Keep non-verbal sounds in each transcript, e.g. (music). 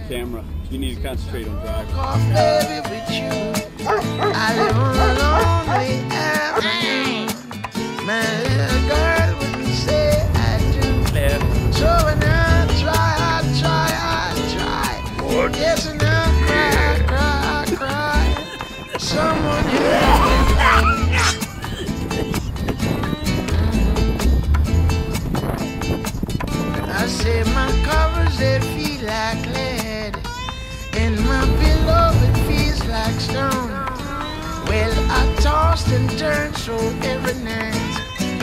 camera. You need to concentrate on driving. Oh, baby, tossed and turned so every night.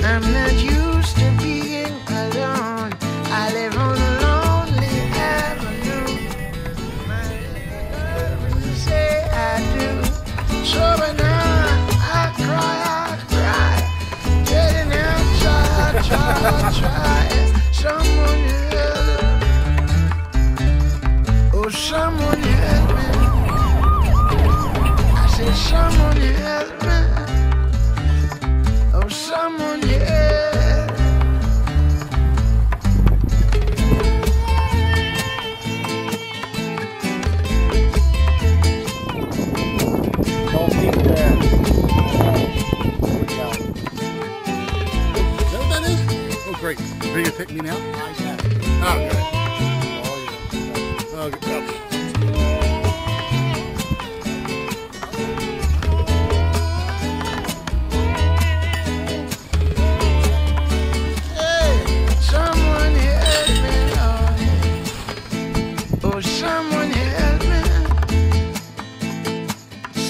I'm not used to being alone. I live on a lonely avenue. My wouldn't say I do. So when I, I cry, I cry. Getting out, try, try, try.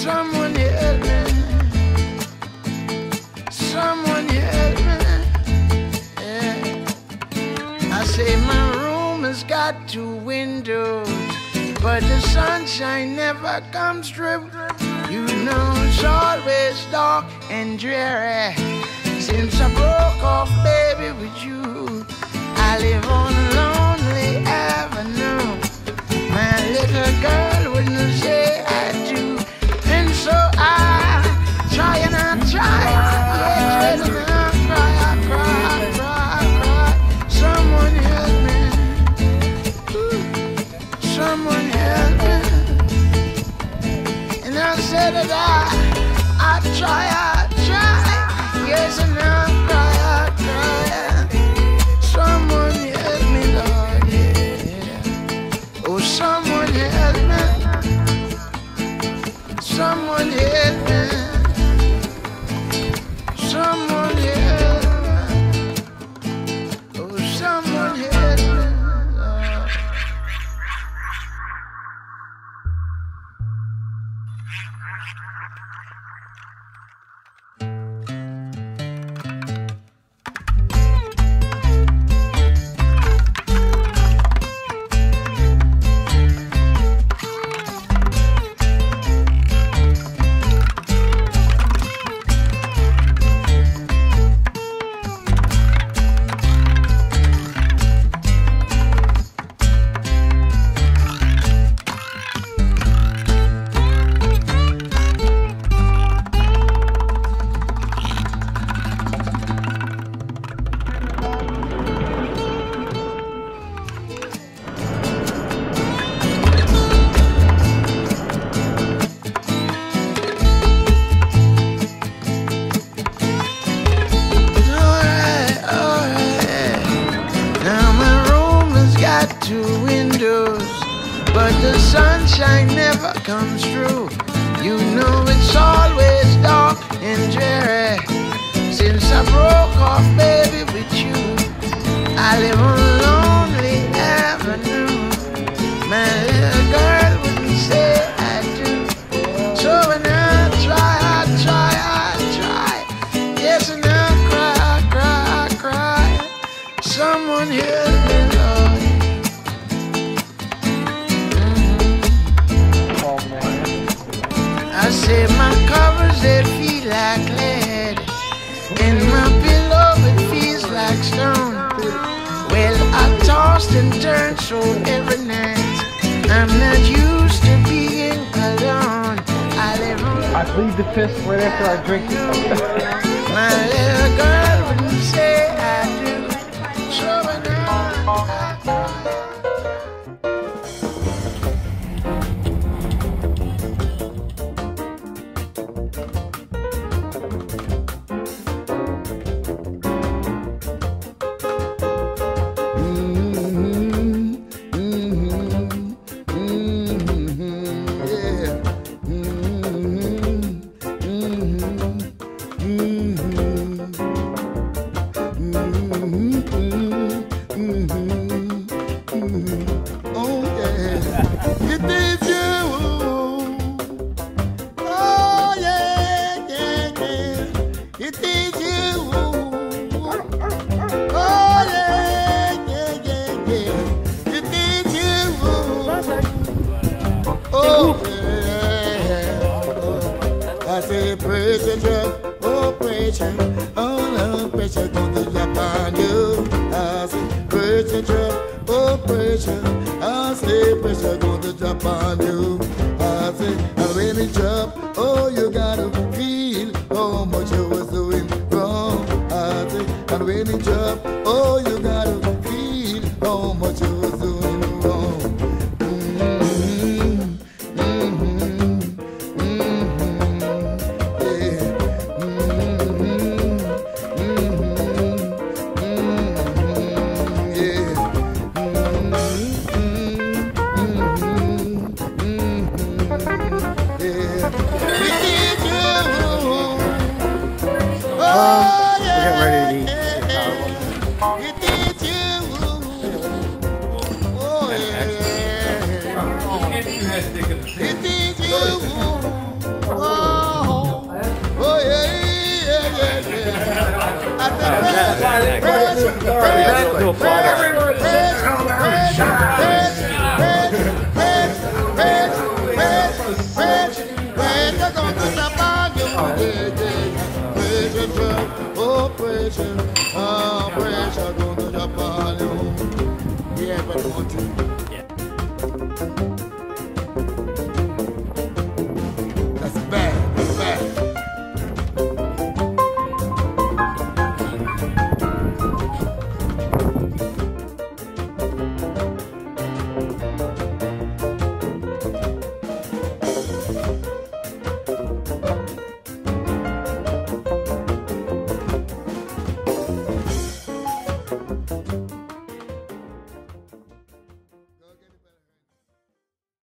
Someone help me. Someone help me. Yeah. I say my room has got two windows, but the sunshine never comes through. You know it's always dark and dreary. Since I broke off, baby, with you, I live on a but the sunshine never comes through. You know it's always dark and dreary. Since I broke off, baby, with you, I live on so every night. I'm not used to being alone. I I plead the fifth right after I drink it. (laughs) my little girl oh pressure, I say pressure gonna drop on you. I say when it drop, oh you gotta feel how much you was doing wrong. I say when it drop, oh you gotta feel how much you was doing 返して。